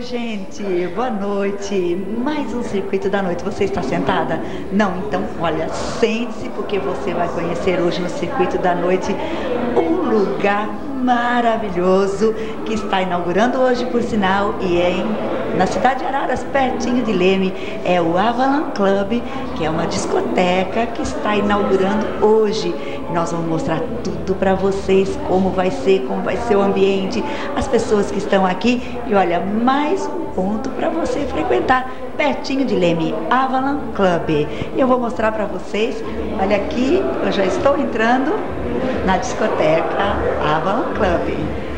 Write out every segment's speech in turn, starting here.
Oi, gente, boa noite. Mais um circuito da noite. Você está sentada? Não, então, olha, sente-se porque você vai conhecer hoje no circuito da noite um lugar maravilhoso que está inaugurando hoje, por sinal, e é em na cidade de Araras, pertinho de Leme, é o Avalon Club, que é uma discoteca que está inaugurando hoje. Nós vamos mostrar tudo para vocês, como vai ser, como vai ser o ambiente, as pessoas que estão aqui e olha, mais um ponto para você frequentar, pertinho de Leme, Avalon Club. Eu vou mostrar para vocês, olha aqui, eu já estou entrando na discoteca Avalon Club.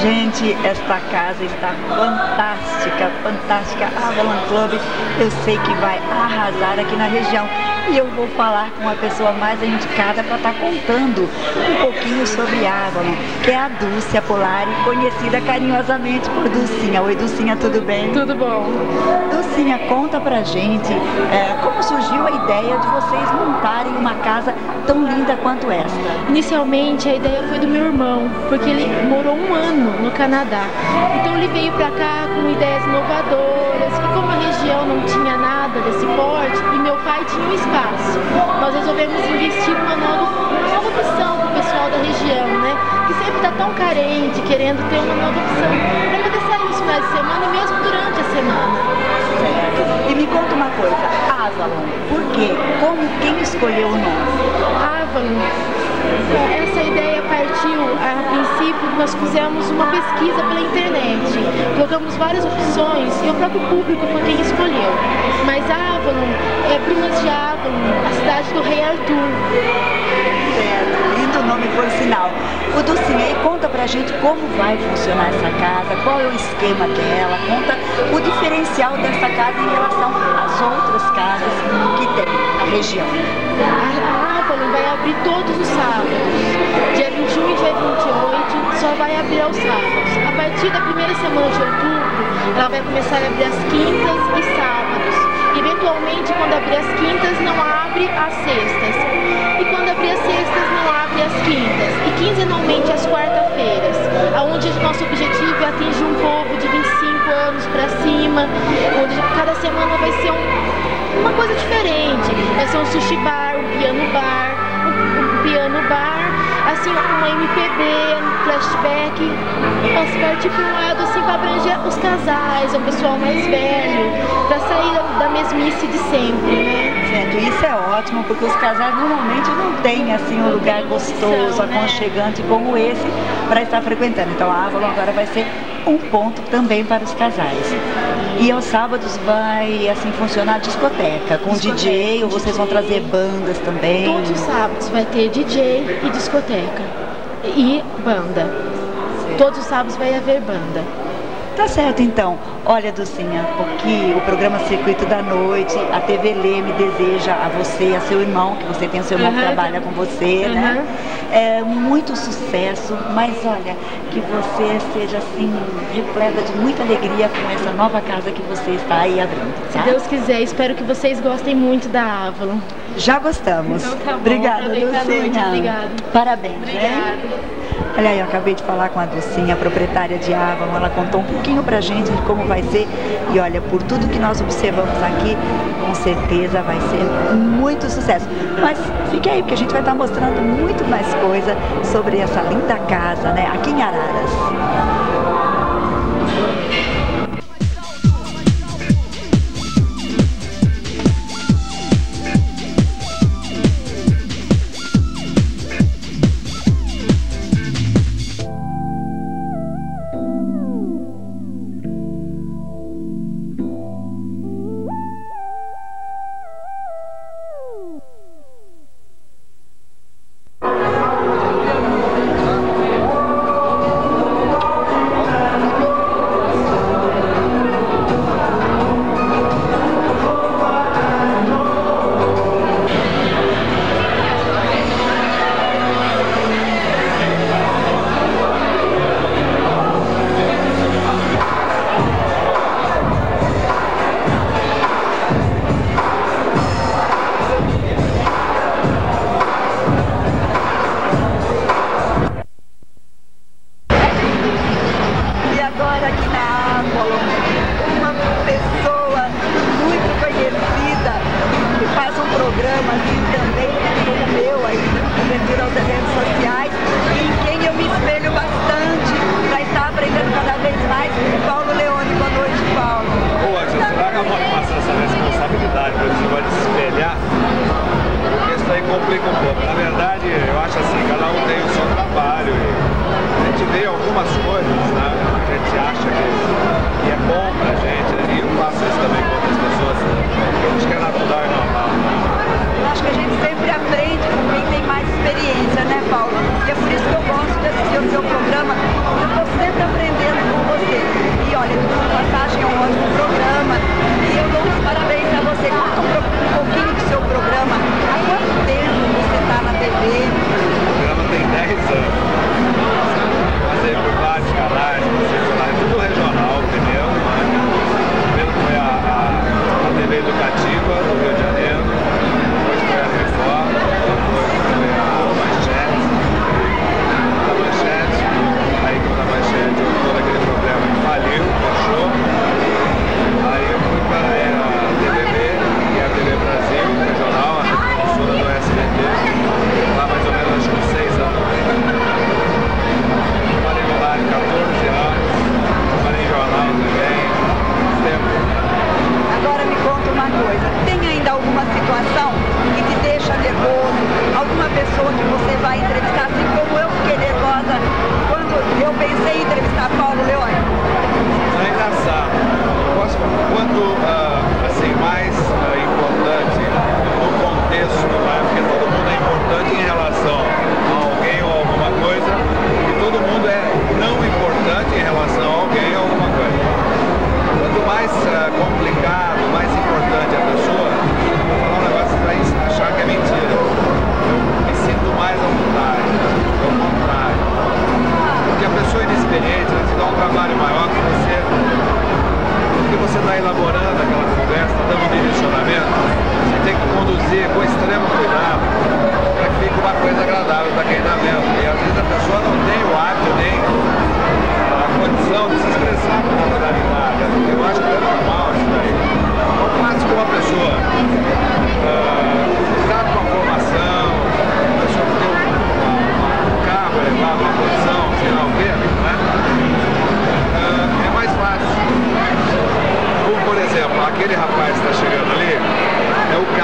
Gente, esta casa está fantástica, fantástica. Avalon Club, eu sei que vai arrasar aqui na região. E eu vou falar com a pessoa mais indicada para estar tá contando um pouquinho sobre Avalon, que é a Dulcia Polari, conhecida carinhosamente por Dulcinha. Oi, Dulcinha, tudo bem? Tudo bom. Dulcinha, conta pra gente é, como surgiu a ideia de vocês montarem uma casa tão linda quanto esta. Inicialmente, a ideia foi do meu irmão, porque ele morou um ano no Canadá. Então ele veio para cá com ideias inovadoras, região não tinha nada desse porte, e meu pai tinha um espaço, nós resolvemos investir numa nova, uma nova opção para o pessoal da região, né? Que sempre está tão carente, querendo ter uma nova opção, para poder sair nos finais de semana e mesmo durante a semana. Certo. E me conta uma coisa, Avalon, por quê? Como, quem escolheu o nome? Avalon essa ideia partiu, a princípio, nós fizemos uma pesquisa pela internet, colocamos várias opções e o próprio público foi quem escolheu. Mas Avalon é Brumas de Avalon, a cidade do rei Arthur. Certo, lindo nome por sinal. O Dulcinha, aí conta pra gente como vai funcionar essa casa, qual é o esquema dela, conta o diferencial dessa casa em relação às outras casas que tem região. A Avalon vai abrir todos os sábados. Dia 21 e dia 28 só vai abrir aos sábados. A partir da primeira semana de outubro, ela vai começar a abrir as quintas e sábados. Eventualmente, quando abrir as quintas, não abre as sextas. E quando abrir as sextas, não abre as quintas. E quinzenalmente as quarta-feiras, onde nosso objetivo é atingir um povo de 25 anos para cima, onde cada semana vai ser um, uma coisa diferente. Vai ser um sushi bar, um piano bar, um, um piano bar, assim, uma MPB, um flashback. Posso partir para um lado assim para abranger os casais, o pessoal mais velho, para sair da mesmice de sempre, né? Isso é ótimo, porque os casais normalmente não têm assim um lugar gostoso, né? aconchegante como esse para estar frequentando. Então a Avalon agora vai ser um ponto também para os casais. E aos sábados vai assim funcionar a discoteca, com discoteca. DJ, ou vocês vão trazer bandas também? Todos os sábados vai ter DJ e discoteca. E banda. Todos os sábados vai haver banda. Tá certo então. Olha, Dulcinha, porque o programa Circuito da Noite, a TV Leme deseja a você, a seu irmão, que você tem o seu irmão uhum. que trabalha com você, uhum. né? É, muito sucesso, mas olha, que você seja assim, repleta de muita alegria com essa nova casa que você está aí abrindo. Tá? Se Deus quiser, espero que vocês gostem muito da Avalon. Já gostamos. Então tá bom. Obrigada, Dulcinha. Obrigada. Parabéns. Né? Obrigada. Né? Olha aí, eu acabei de falar com a Dulcinha, a proprietária de Avon, ela contou um pouquinho pra gente de como vai ser. E olha, por tudo que nós observamos aqui, com certeza vai ser muito sucesso. Mas fique aí, porque a gente vai estar mostrando muito mais coisa sobre essa linda casa, né, aqui em Araras. Experiência, né, Paulo? E é por isso que eu gosto de assistir o seu programa. Eu estou sempre aprendendo com você. E olha, de passagem é um ótimo programa. E eu dou os parabéns a você. Conta um, pouquinho do seu programa. Há quanto tempo você está na TV? O programa tem 10 anos. Passei por vários canais,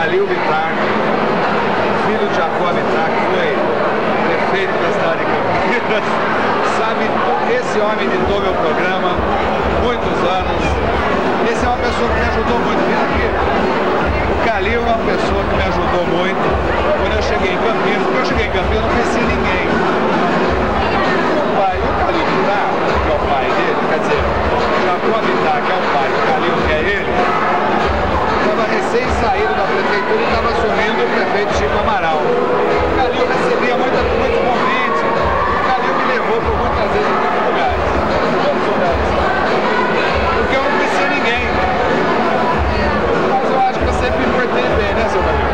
Calil Bittar, filho de Jacó Bittar, que foi prefeito da cidade de Campinas. Sabe, esse homem editou meu programa muitos anos. Esse é uma pessoa que me ajudou muito. Vem aqui. O Calil é uma pessoa que me ajudou muito quando eu cheguei em Campinas. Quando eu cheguei em Campinas, eu não conhecia ninguém. O pai, o Calil Bittar, que é o pai dele, quer dizer, Jacó Bittar, que é o pai, o Calil, que é ele, estava recém saído da prefeitura e estava assumindo o prefeito Chico Amaral. O Calil recebia muita, muito convite. O Calil me levou por muitas vezes em muitos lugares. Todos os lugares. Porque eu não conhecia ninguém. Mas eu acho que eu sempre me portei bem, né, seu Calil?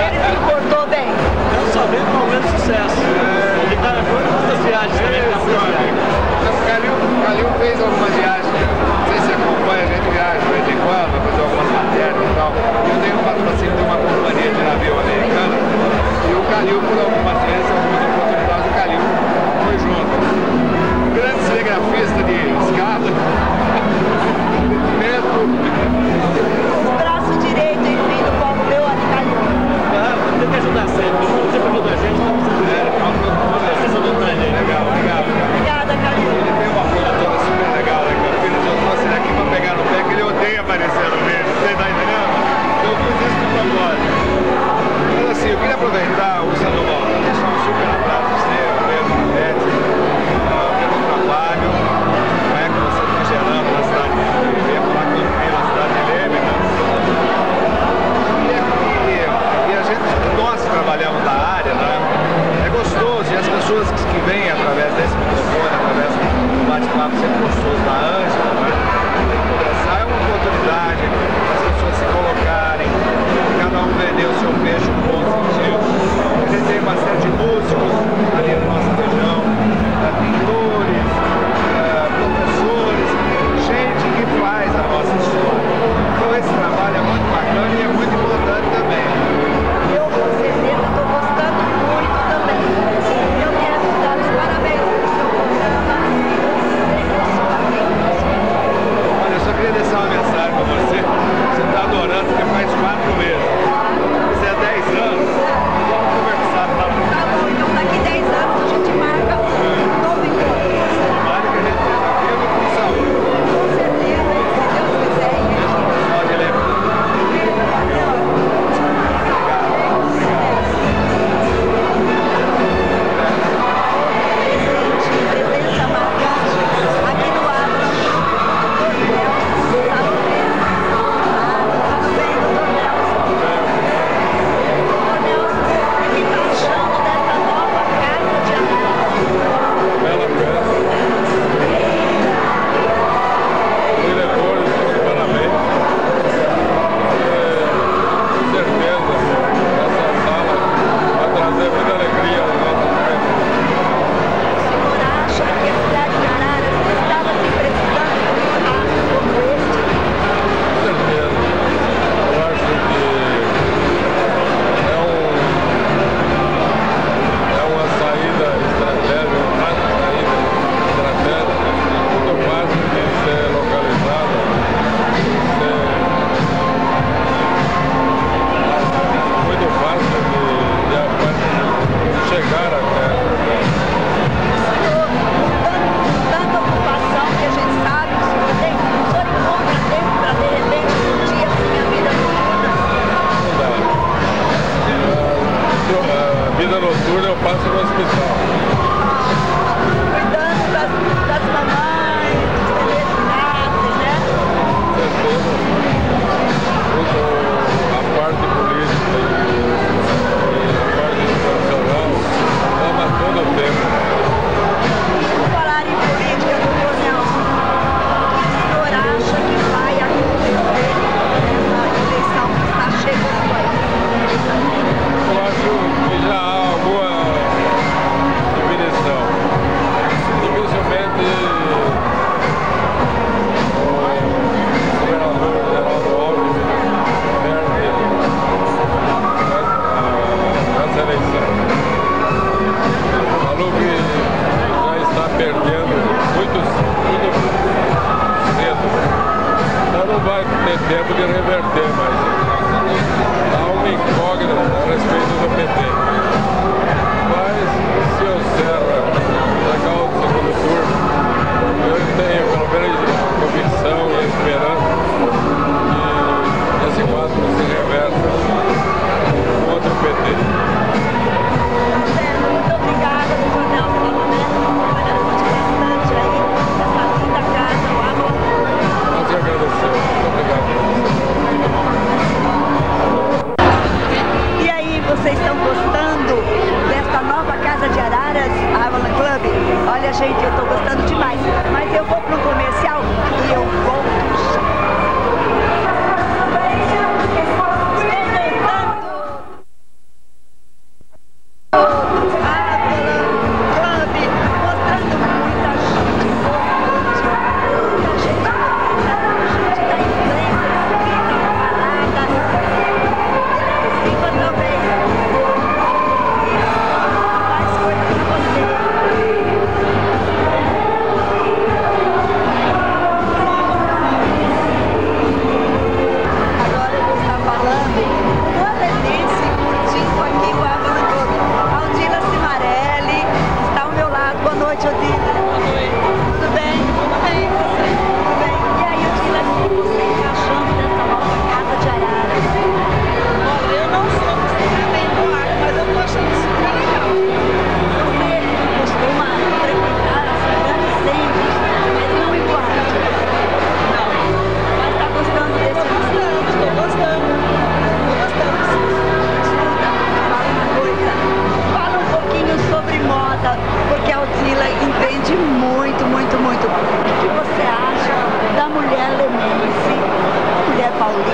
Ele se portou bem. Eu só venho com aumento de sucesso. Ele tá foi em muitas viagens também, viagens. O Calil, Calil fez algumas teve acompanha a gente viaja de vez em quando, fazer algumas matérias e tal. Eu tenho um patrocínio de uma companhia de navio americana e o Calil, por algumas vezes, algumas oportunidades, o Calil foi junto. Um grande cinegrafista de escada, metro. Braço direito, enfim, do povo meu, ali, Calil. Ah, que ajudar sempre. Você ajuda a gente, tá precisando. É, tá precisando. Legal, legal. Obrigada, Calil. Vocês estão gostando desta nova casa de araras, Avalon Club? Olha, gente, eu estou gostando demais. Mas eu vou para um comercial da mulher lemense, né? mulher paulista.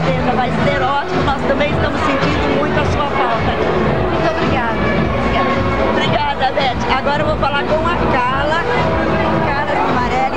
certeza vai ser ótimo. Nós também estamos sentindo muito a sua falta. Muito obrigada. Obrigada, obrigada Beth. Agora eu vou falar com a Carla. Carla Amarela.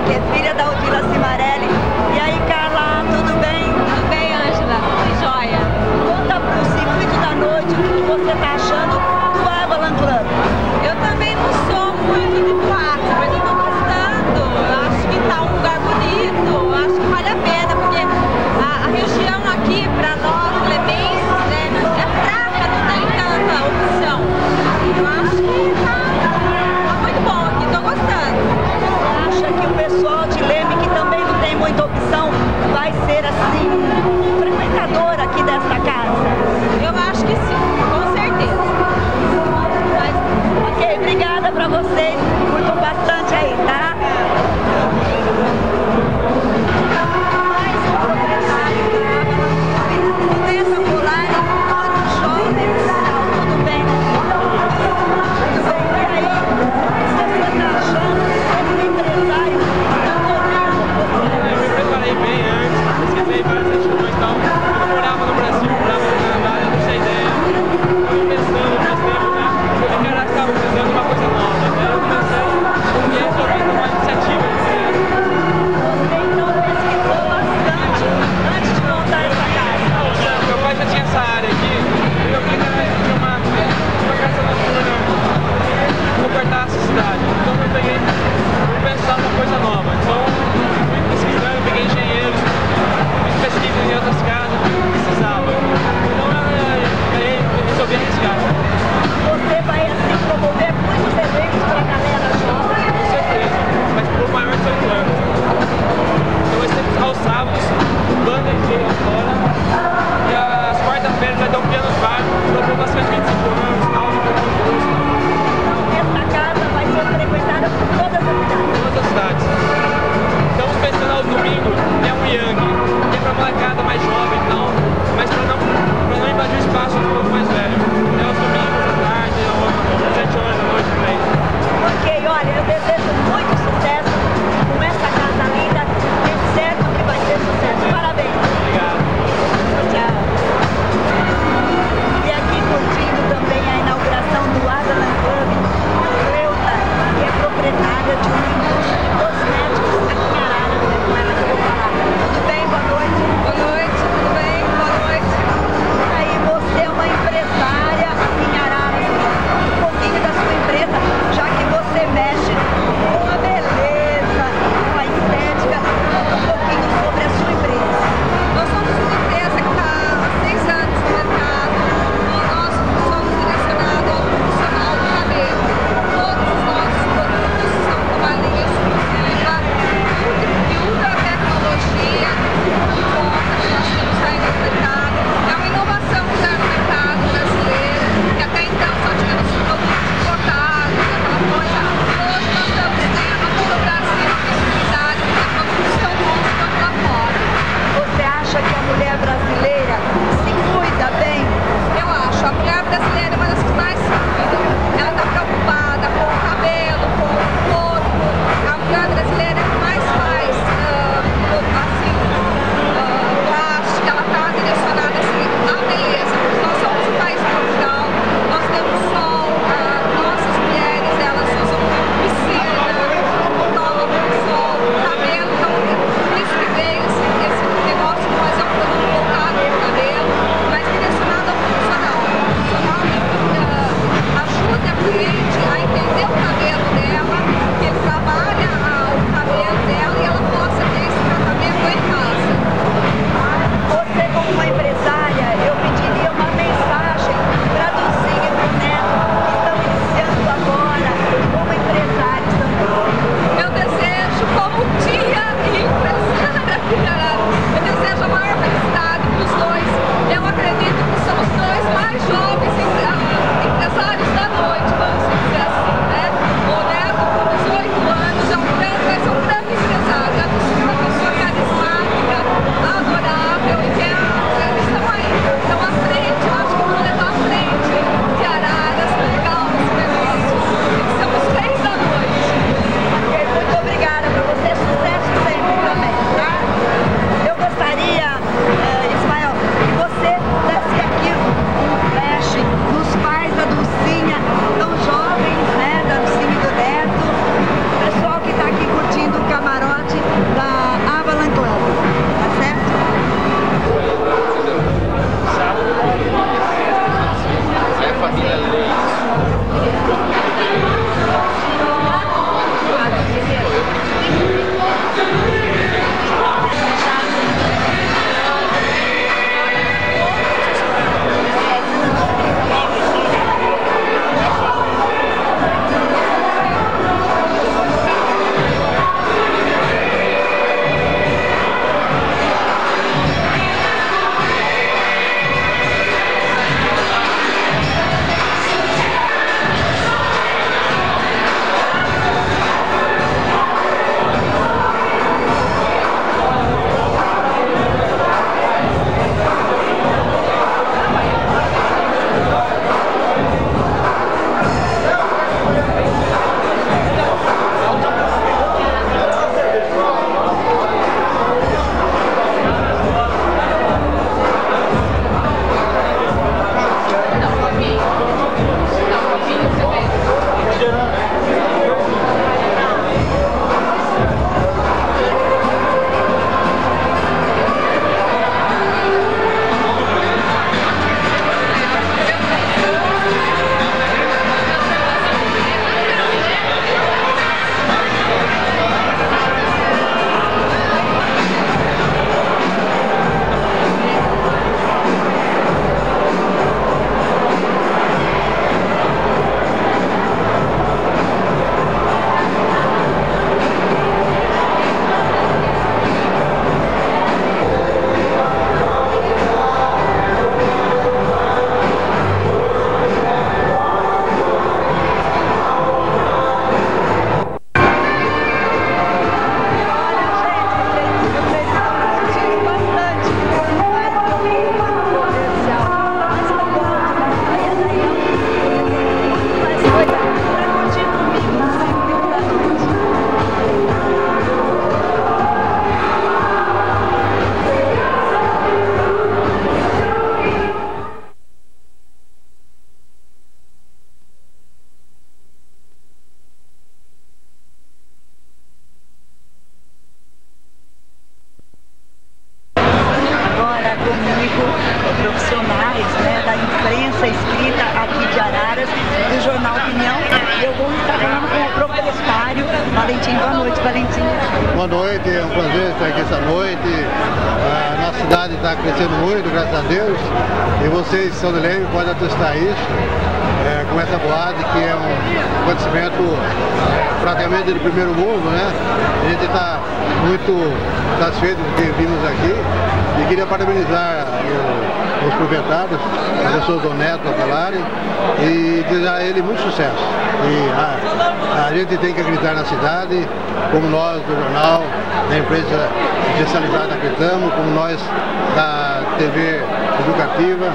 Da TV educativa,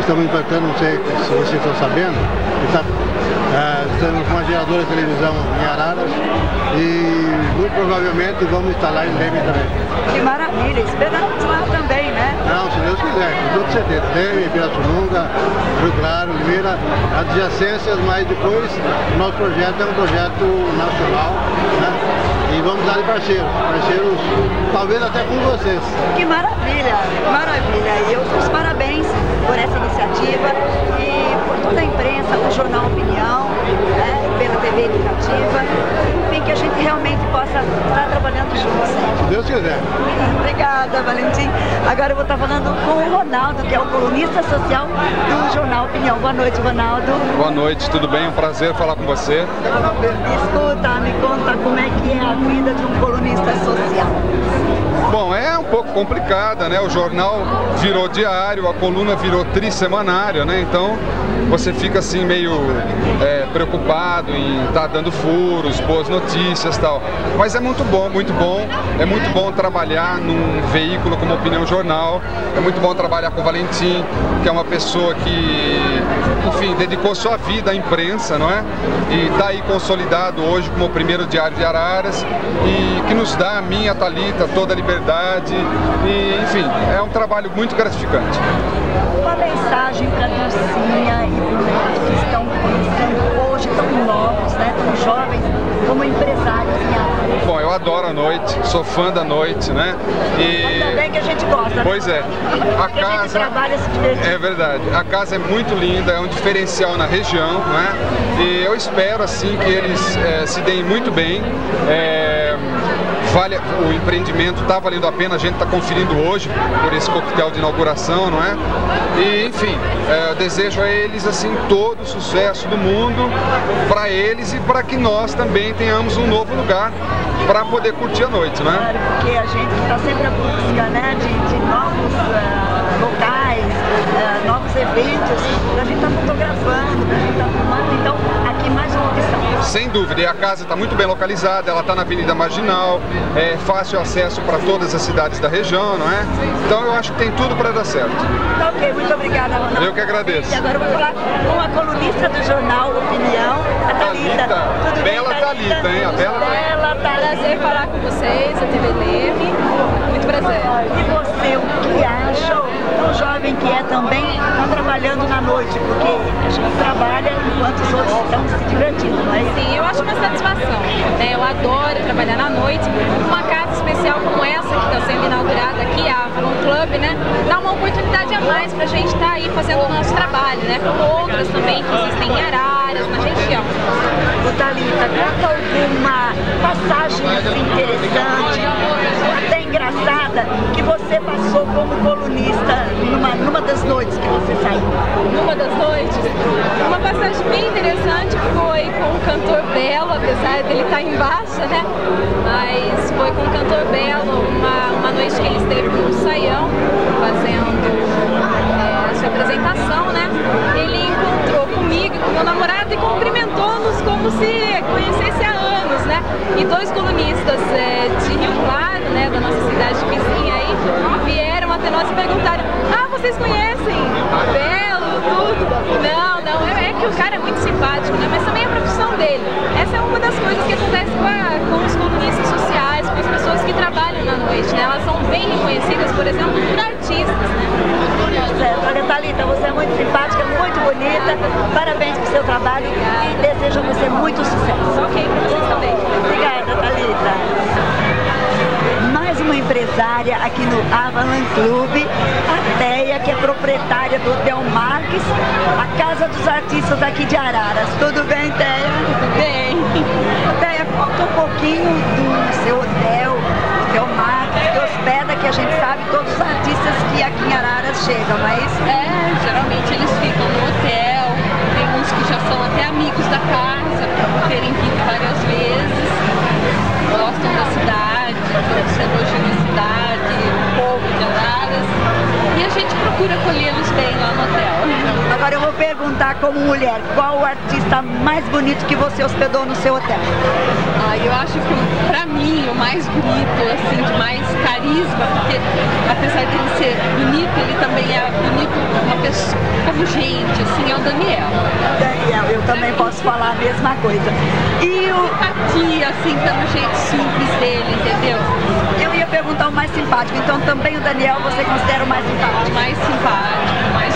estamos implantando, não sei se vocês estão sabendo, está, é, estamos com uma geradora de televisão em Araras e muito provavelmente vamos instalar em Leme também. Que maravilha, esperamos lá também, né? Não, se Deus quiser, com todo certeza. Leme, Pirassununga, Rio Claro, Limeira, adjacências, mas depois o nosso projeto é um projeto nacional, né? Vamos dar de parceiros, parceiros talvez até com vocês. Que maravilha, maravilha. E eu os parabéns por essa iniciativa e por toda a imprensa, o Jornal Opinião, né, TV Educativa, enfim, que a gente realmente possa estar trabalhando juntos. Se Deus quiser. Obrigada, Valentim. Agora eu vou estar falando com o Ronaldo, que é o colunista social do Jornal Opinião. Boa noite, Ronaldo. Boa noite, tudo bem? É um prazer falar com você. Escuta, me conta como é que é a vida de um colunista social. Bom, é um pouco complicada, né? O jornal virou diário, a coluna virou trissemanária, né? Então você fica assim meio é, preocupado em estar tá dando furos, boas notícias tal. Mas é muito bom, muito bom. É muito bom trabalhar num veículo como Opinião Jornal. É muito bom trabalhar com o Valentim, que é uma pessoa que, enfim, dedicou sua vida à imprensa, não é? E está aí consolidado hoje como o primeiro diário de Araras e que nos dá a minha a Thalita toda a liberdade e, enfim, é um trabalho muito gratificante. Uma mensagem para a Dulcinha e para o que estão começando hoje, tão novos, né, tão jovens, como empresários em? Bom, eu adoro a noite, sou fã da noite, né? E... Mas também que a gente gosta. Né? Pois é. A casa... A se é verdade. A casa é muito linda, é um diferencial na região, né? E eu espero, assim, que eles é, se deem muito bem. É vale, o empreendimento está valendo a pena, a gente está conferindo hoje por esse coquetel de inauguração, não é? E, enfim, é, desejo a eles, assim, todo o sucesso do mundo para eles e para que nós também tenhamos um novo lugar para poder curtir a noite, né? Claro, porque a gente está sempre à busca, né, de, de novos uh, locais, uh, novos eventos, a gente está fotografando, a gente está filmando, então Sem dúvida, e a casa está muito bem localizada, ela está na Avenida Marginal, é fácil acesso para todas as cidades da região, não é? Então eu acho que tem tudo para dar certo. Tá ok, muito obrigada, Ronaldo. Eu que agradeço. E agora eu vou falar com a colunista do jornal Opinião, a Thalita. Tudo Bela bem, Thalita, hein? A Bela Bela Prazer falar com vocês, a TV Leme. Muito prazer. E você, o que acha? Tão jovem que é também, trabalhando na noite, porque a gente trabalha enquanto os outros estão se divertindo, não é? Sim, eu acho uma satisfação. Né? Eu adoro trabalhar na noite. Uma casa especial como essa que está sendo inaugurada aqui, a Avalon Club, né? Dá uma oportunidade a mais para a gente estar tá aí fazendo o nosso trabalho, né? Como outras também que existem em Araras, na região. Ô Thalita, conta alguma passagem assim, interessante, até engraçada, que você passou como colunista numa, numa das noites que você saiu? Numa das noites? Uma passagem bem interessante foi com o cantor Belo, apesar dele estar tá em baixa, né? Mas foi com o cantor Belo, uma, uma noite que ele esteve no Saião, fazendo é, a sua apresentação, né? Ele encontrou comigo com meu namorado e cumprimentou-nos como se conhecesse há anos, né? E dois colunistas é, de Rio Claro, né, da nossa cidade vizinha aí, vieram até nós e perguntaram, ah, vocês conhecem Belo, tudo? Não, não, é, é que o cara é muito simpático, né? Mas também a profissão dele. Essa é uma das coisas que acontece com, a, com os colunistas sociais, com as pessoas que trabalham na noite, né? Elas são bem reconhecidas, por exemplo, por artistas, né? Olha, Thalita, você é muito simpática, muito bonita. Parabéns pelo seu trabalho Obrigada. e desejo a você muito sucesso. Ok, para vocês também. Obrigada, Thalita mais uma empresária aqui no Avalan Club, a é do Hotel Marques, Casa dos Artistas aqui de Araras. Tudo bem, Teia? Tudo bem. Teia, conta um pouquinho do seu hotel, Hotel Matos, que hospeda, que a gente sabe, todos os artistas que aqui em Araras chegam, mas... É, geralmente eles ficam no hotel, tem uns que já são até amigos da casa, por terem vindo várias vezes, gostam da cidade, conhecendo hoje a cidade, o povo de Araras, e a gente procura acolhê-los bem lá no hotel. Agora eu vou perguntar como mulher, qual o artista mais bonito que você hospedou no seu hotel? Ah, eu acho que pra mim o mais bonito, assim, de mais carisma, porque apesar dele ser bonito, ele também é bonito uma pessoa, como gente, assim, é o Daniel. Daniel, eu também posso falar a mesma coisa. E o... Simpatia, assim, pelo jeito simples dele, entendeu? Ia perguntar o mais simpático, então também o Daniel você considera o mais simpático? O mais simpático, o mais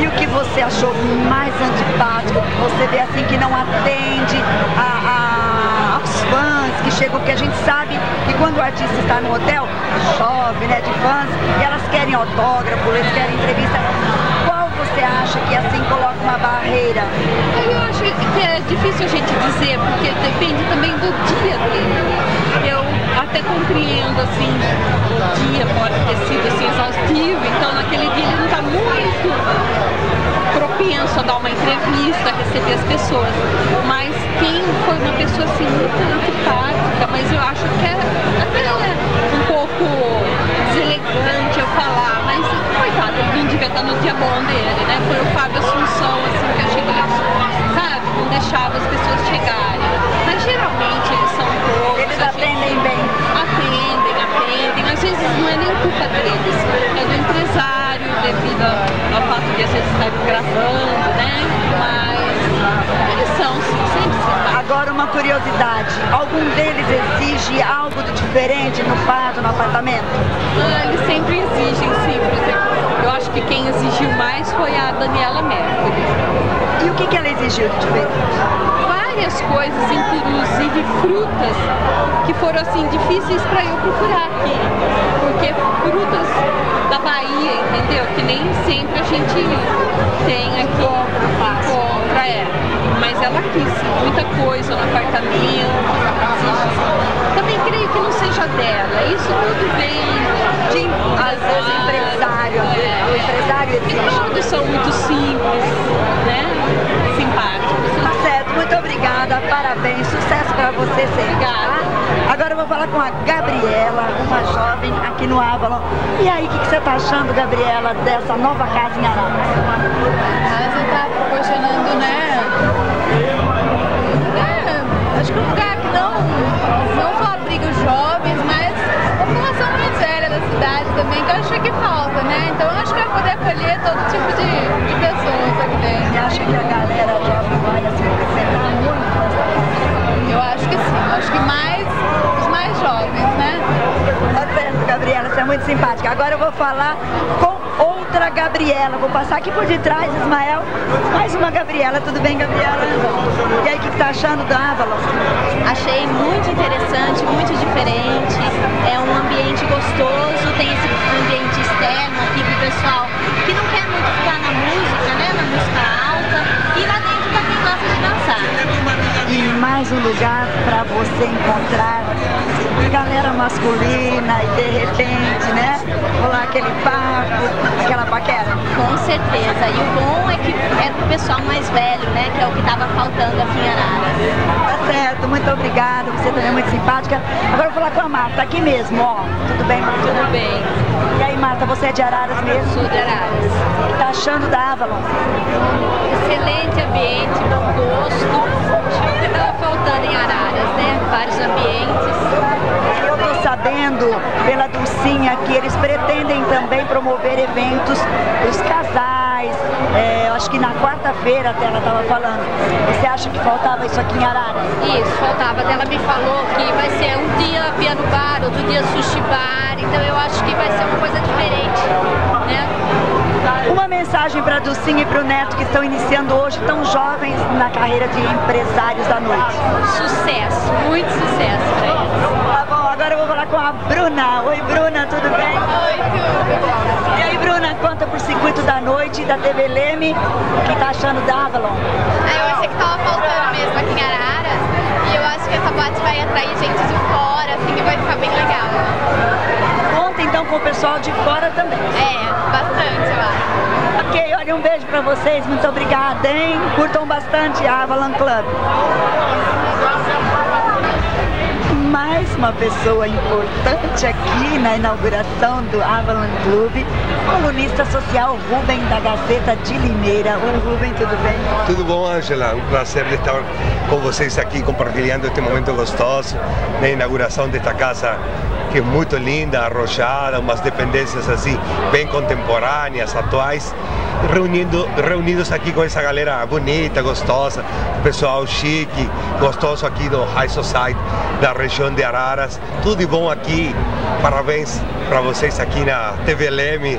e o que você achou mais antipático, que você vê assim que não atende a, a, aos fãs que chegam, porque a gente sabe que quando o artista está no hotel, chove né, de fãs, e elas querem autógrafo, eles querem entrevista. Qual você acha que assim coloca uma barreira? Eu acho que é difícil a gente dizer, porque depende também do dia dele. Eu até compreendo assim, o dia pode ter sido assim, exaustivo, então naquele dia ele não está muito propenso a dar uma entrevista, a receber as pessoas. Mas quem foi uma pessoa assim muito antipática, mas eu acho que é até um pouco deselegante eu falar, mas coitado, ele não devia estar no dia bom dele, né? Foi o Fábio Assunção, assim, que eu cheguei, sabe, não deixava as pessoas chegarem. Mas geralmente atendem bem. Atendem, atendem. Às vezes não é nem culpa deles, é do empresário, devido ao fato de às vezes estarem gravando, né? Mas eles são sempre simpáticos. Agora uma curiosidade, algum deles exige algo de diferente no quarto, no apartamento? Ah, eles sempre exigem, sim, por exemplo. Eu acho que quem exigiu mais foi a Daniela Mercury. E o que, que ela exigiu de diferente? Várias coisas, inclusive frutas, que foram assim difíceis para eu procurar aqui. Porque frutas da Bahia, entendeu? Que nem sempre a gente tem aqui. Compra, é. Mas ela quis muita coisa no apartamento. Também creio que não seja dela. Isso tudo vem de às vezes empresário, é, o empresário exige. Todos são muito simples, muito obrigada, parabéns, sucesso para você sempre. Obrigada. Agora eu vou falar com a Gabriela, uma jovem aqui no Avalon. E aí, o que, que, você está achando, Gabriela, dessa nova casa em Araras? A casa está proporcionando, né? É, acho que um lugar que não, não só abriga os jovens, mas cidade também, que eu acho que falta, né? Então eu acho que vai poder acolher todo tipo de, de pessoas aqui dentro. Você acha que a galera jovem vai assim, acrescentar muito? Eu acho que sim, eu acho que mais os mais jovens, né? Tá certo, Gabriela, você é muito simpática. Agora eu vou falar com outra Gabriela. Vou passar aqui por detrás, Ismael. Mais uma Gabriela. Tudo bem, Gabriela? E aí, o que está achando do Avalon? Achei muito interessante, muito diferente. É um ambiente gostoso, tem esse ambiente externo aqui pro pessoal que não quer muito ficar na música, né? Na música alta. E lá dentro dançar. E mais um lugar para você encontrar galera masculina e de repente, né? Rolar aquele papo, aquela paquera. Com certeza. E o bom é que é pro pessoal mais velho, né? Que é o que tava faltando aqui em Araras. Tá certo, muito obrigada. Você também é muito simpática. Agora eu vou falar com a Marta, aqui mesmo, ó. Tudo bem, Marta? Tudo bem. E aí, Marta, você é de Araras mesmo? Sou de Araras. O que tá achando da Avalon? Excelente ambiente, bom gosto. Acho que estava faltando em Araras, né? Vários ambientes. Eu tô sabendo pela Dulcinha que eles pretendem também promover eventos para os casais. É, eu acho que na quarta-feira até ela estava falando. Você acha que faltava isso aqui em Araras? Isso, faltava. Ela me falou que vai ser um dia piano bar, outro dia sushi bar. Então eu acho que vai ser uma coisa diferente, né? Uma mensagem para a Dulcinha e para o Neto que estão iniciando hoje, tão jovens na carreira de empresários da noite. Sucesso, muito sucesso para eles. Tá bom, agora eu vou falar com a Bruna. Oi, Bruna, tudo bem? Oi, tudo. Aí, Bruna, conta pro circuito da noite da TV Leme, o que tá achando da Avalon? Ah, eu achei que tava faltando mesmo aqui em Araras. E eu acho que essa boate vai atrair gente de fora, assim, e vai ficar bem legal. Conta então com o pessoal de fora também. É, bastante, eu acho. Ok, olha, um beijo pra vocês, muito obrigada, hein? Curtam bastante a Avalon Club. Mais uma pessoa importante aqui na inauguração do Avalon Club, colunista social Rubem da Gazeta de Limeira. Oi Rubem, tudo bem? Tudo bom, Angela? Um prazer estar com vocês aqui compartilhando este momento gostoso na inauguração desta casa que é muito linda, arrojada, umas dependências assim bem contemporâneas, atuais, reunindo, reunidos aqui com essa galera bonita, gostosa, pessoal chique, gostoso aqui do High Society da região de Araras. Tudo de bom aqui. Parabéns para vocês aqui na TV Leme.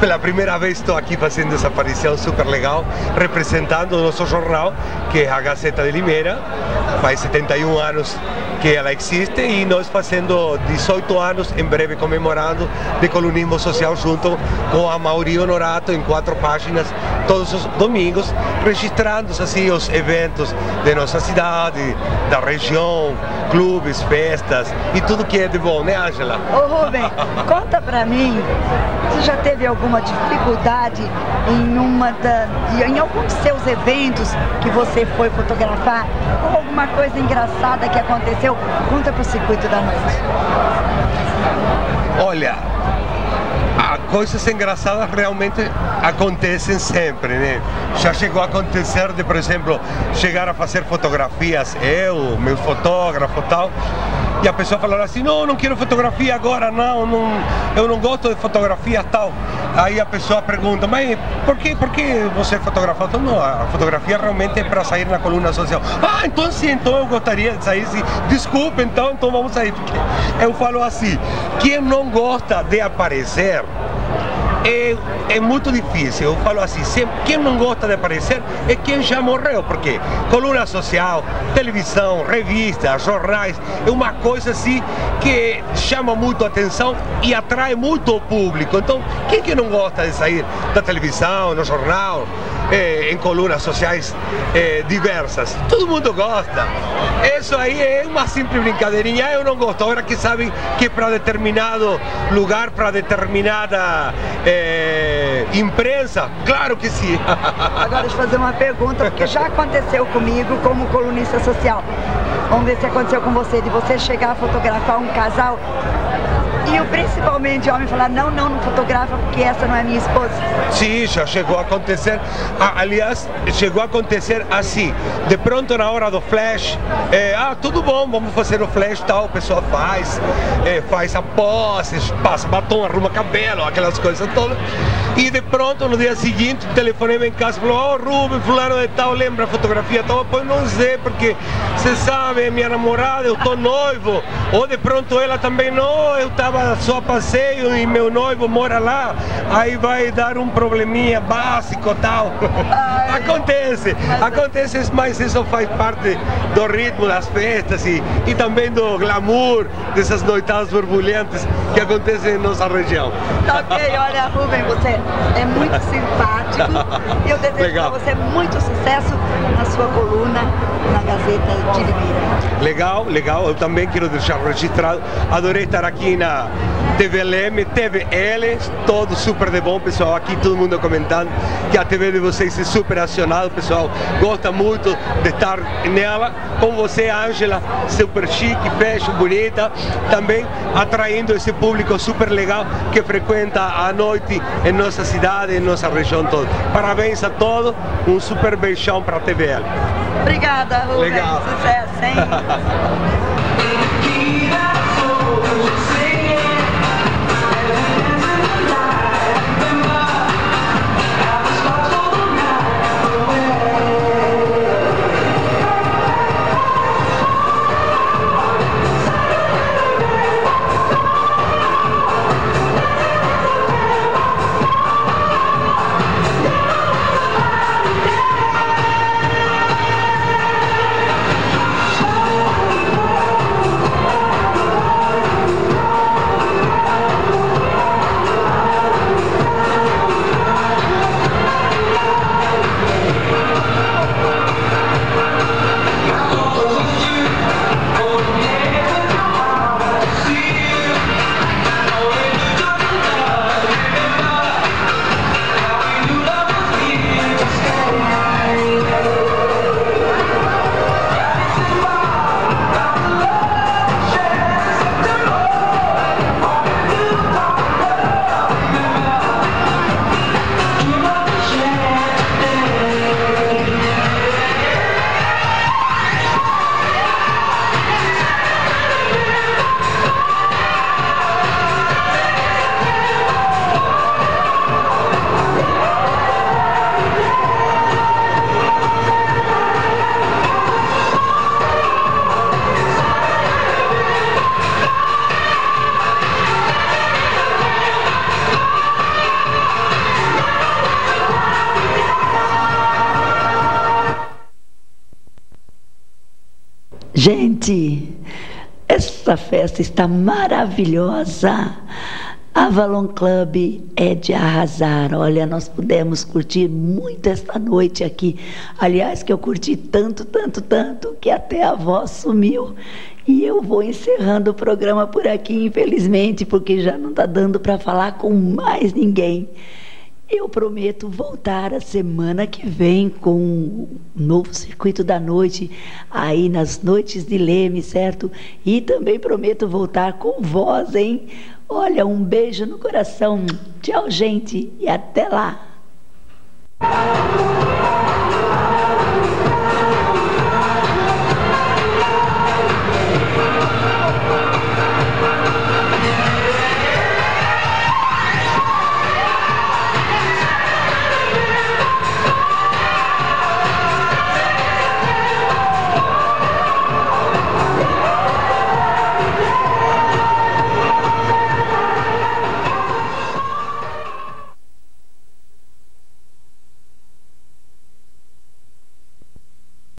Pela primeira vez estou aqui fazendo essa aparição super legal, representando o nosso jornal, que é a Gazeta de Limeira. Faz 71 anos que ela existe e nós fazendo 18 anos, em breve comemorando, de colunismo social junto com a Mauri Honorato em quatro páginas, todos os domingos, registrando assim os eventos de nossa cidade, da região, clubes, festas e tudo que é de bom, né, Angela? Ô Rubem, conta pra mim, você já teve alguma dificuldade em uma da, em alguns seus eventos que você foi fotografar? Ou alguma coisa engraçada que aconteceu? Conta pro circuito da noite. Olha, coisas engraçadas realmente acontecem sempre, né? Já chegou a acontecer de, por exemplo, chegar a fazer fotografias, eu, meu fotógrafo tal, e a pessoa falar assim, não, não quero fotografia agora, não, não, eu não gosto de fotografia tal. Aí a pessoa pergunta, mas por que, por que você fotografa? Então, não, a fotografia realmente é para sair na coluna social. Ah, então sim, então eu gostaria de sair, sim. desculpe, então, então vamos sair. Porque eu falo assim, quem não gosta de aparecer, é, é muito difícil. Eu falo assim, se, quem não gosta de aparecer é quem já morreu, porque coluna social, televisão, revistas, jornais, é uma coisa assim que chama muito a atenção e atrai muito o público. Então, quem que não gosta de sair da televisão, no jornal, é, em colunas sociais é, diversas? Todo mundo gosta. Isso aí é uma simples brincadeirinha. Eu não gosto. Agora que sabem que para determinado lugar, para determinada é, imprensa, claro que sim. Agora deixa eu fazer uma pergunta, porque já aconteceu comigo como colunista social. Vamos ver se aconteceu com você, de você chegar a fotografar um casal e o principalmente homem falar, não, não, não fotografa porque essa não é minha esposa. Sim, já chegou a acontecer. Ah, aliás, chegou a acontecer assim. De pronto na hora do flash, é, ah, tudo bom, vamos fazer o flash tal, a pessoa faz, é, faz a pose, passa batom, arruma cabelo, aquelas coisas todas. E de pronto no dia seguinte telefonei em casa e falou, oh Rubem, fulano de tal, lembra a fotografia tal? Pois não sei, porque você sabe, é minha namorada, eu tô noivo. Ou de pronto ela também, não, eu tava só passeio e meu noivo mora lá, aí vai dar um probleminha básico tal. acontece, acontece, mas isso faz parte do ritmo das festas e, e também do glamour dessas noitadas borbulhantes que acontecem em nossa região. Ok, olha Rubem, você é muito simpático eu desejo para você muito sucesso na sua coluna na Gazeta de Limeira. Legal, legal, eu também quero deixar registrado, adorei estar aqui na TV LM, TV L, todo super de bom, pessoal. Aqui todo mundo comentando que a TV de vocês é super acionada, pessoal. Gosta muito de estar nela. Com você, Ângela, super chique, fashion, bonita. Também atraindo esse público super legal que frequenta a noite em nossa cidade, em nossa região toda. Parabéns a todos, um super beijão para a TVL. Obrigada, Rubens. Legal. Sucesso, hein? Gente, essa festa está maravilhosa. Avalon Club é de arrasar. Olha, nós pudemos curtir muito esta noite aqui. Aliás, que eu curti tanto, tanto, tanto que até a voz sumiu. E eu vou encerrando o programa por aqui, infelizmente, porque já não está dando para falar com mais ninguém. Eu prometo voltar a semana que vem com o novo circuito da noite, aí nas noites de Leme, certo? E também prometo voltar com voz, hein? Olha, um beijo no coração. Tchau, gente, e até lá.